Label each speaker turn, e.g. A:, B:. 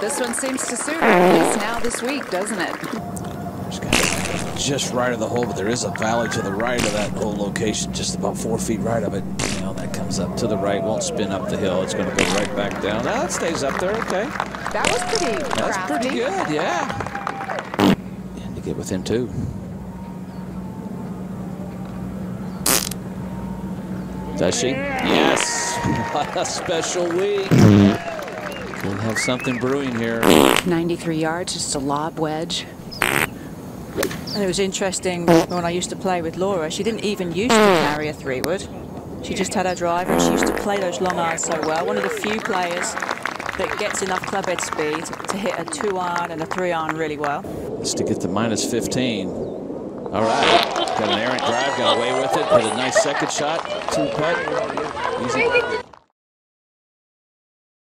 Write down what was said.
A: This one seems to suit at least now this week, doesn't it?
B: Just right of the hole, but there is a valley to the right of that hole location, just about four feet right of it. You know, that comes up to the right, won't spin up the hill. It's going to go right back down. Now it stays up there, okay.
A: That was pretty
B: That's
A: crafty.
B: pretty good, yeah. And to get within two. Does she? Yes. What a special week. Could have something brewing here.
A: 93 yards, just a lob wedge.
C: And it was interesting when I used to play with Laura, she didn't even used to carry a three wood. She just had her driver and she used to play those long irons so well. One of the few players that gets enough club head speed to hit a two iron and a three iron really well.
B: Just to get to minus 15. All right. Got an errant drive, got away with it. Hit a nice second shot. Two putt. Easy.